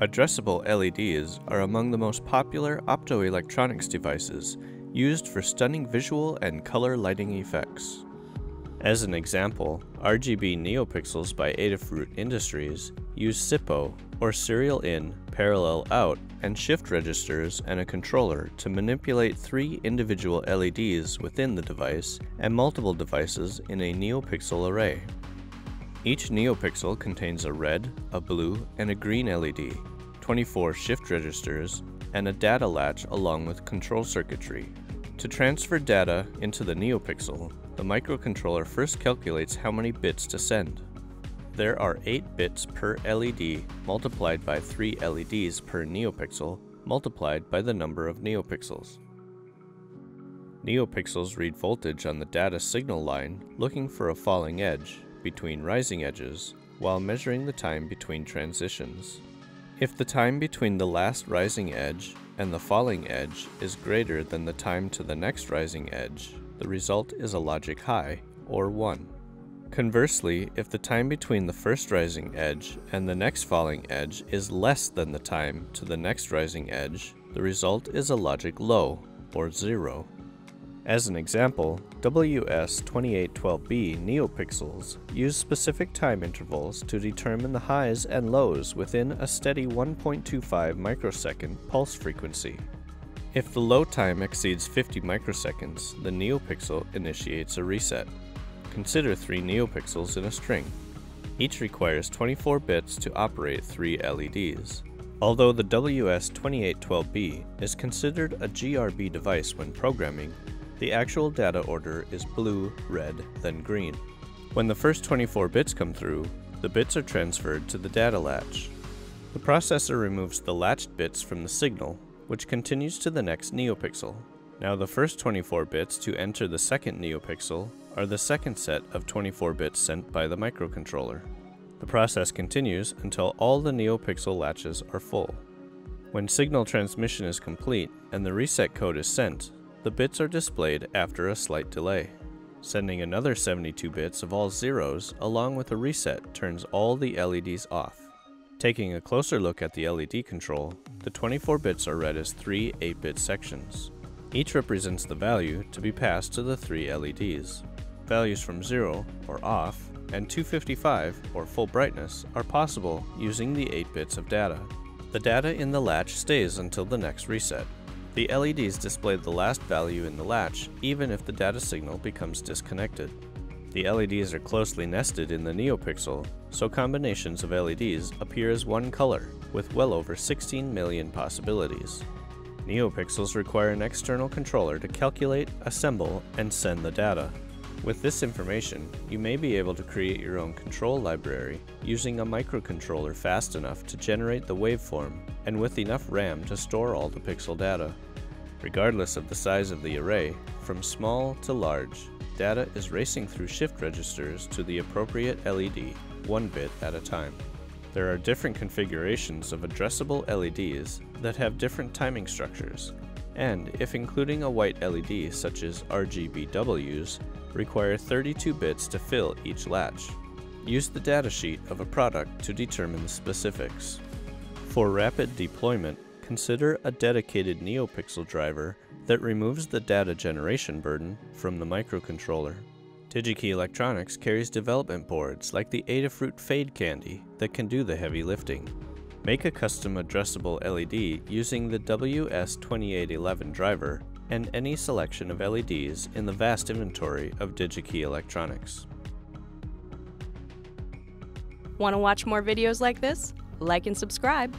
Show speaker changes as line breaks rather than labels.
Addressable LEDs are among the most popular optoelectronics devices used for stunning visual and color lighting effects. As an example, RGB NeoPixels by Adafruit Industries use SIPO, or serial in, parallel out, and shift registers and a controller to manipulate three individual LEDs within the device and multiple devices in a NeoPixel array. Each NeoPixel contains a red, a blue, and a green LED, 24 shift registers, and a data latch along with control circuitry. To transfer data into the NeoPixel, the microcontroller first calculates how many bits to send. There are 8 bits per LED multiplied by 3 LEDs per NeoPixel multiplied by the number of NeoPixels. NeoPixels read voltage on the data signal line looking for a falling edge between rising edges while measuring the time between transitions. If the time between the last rising edge and the falling edge is greater than the time to the next rising edge, the result is a logic high, or 1. Conversely, if the time between the first rising edge and the next falling edge is less than the time to the next rising edge, the result is a logic low, or 0. As an example, WS2812B NeoPixels use specific time intervals to determine the highs and lows within a steady 1.25 microsecond pulse frequency. If the low time exceeds 50 microseconds, the NeoPixel initiates a reset. Consider three NeoPixels in a string. Each requires 24 bits to operate three LEDs. Although the WS2812B is considered a GRB device when programming, the actual data order is blue, red, then green. When the first 24 bits come through, the bits are transferred to the data latch. The processor removes the latched bits from the signal, which continues to the next NeoPixel. Now the first 24 bits to enter the second NeoPixel are the second set of 24 bits sent by the microcontroller. The process continues until all the NeoPixel latches are full. When signal transmission is complete and the reset code is sent, the bits are displayed after a slight delay. Sending another 72 bits of all zeros along with a reset turns all the LEDs off. Taking a closer look at the LED control, the 24 bits are read as three 8-bit sections. Each represents the value to be passed to the three LEDs. Values from 0, or off, and 255, or full brightness, are possible using the 8 bits of data. The data in the latch stays until the next reset. The LEDs display the last value in the latch even if the data signal becomes disconnected. The LEDs are closely nested in the NeoPixel, so combinations of LEDs appear as one color, with well over 16 million possibilities. NeoPixels require an external controller to calculate, assemble, and send the data. With this information, you may be able to create your own control library using a microcontroller fast enough to generate the waveform and with enough RAM to store all the pixel data. Regardless of the size of the array, from small to large, data is racing through shift registers to the appropriate LED, one bit at a time. There are different configurations of addressable LEDs that have different timing structures, and if including a white LED such as RGBWs, require 32 bits to fill each latch. Use the datasheet of a product to determine the specifics. For rapid deployment, consider a dedicated NeoPixel driver that removes the data generation burden from the microcontroller. DigiKey Electronics carries development boards like the Adafruit FadeCandy that can do the heavy lifting. Make a custom addressable LED using the WS2811 driver and any selection of LEDs in the vast inventory of DigiKey Electronics.
Want to watch more videos like this? Like and subscribe.